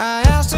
I asked